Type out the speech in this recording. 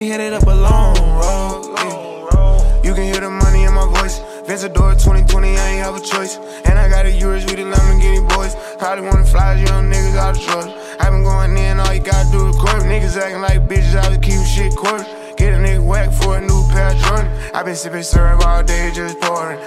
Headed up a long road. Yeah. You can hear the money in my voice. Vencedor 2020, I ain't have a choice. And I got a Euros with the Lamborghini boys. Probably wanna fly young niggas out of trust. I been going in, all you gotta do is court. Niggas acting like bitches, I was keeping shit court. Get a nigga whack for a new pair of Jordan. I been sipping syrup all day, just pouring.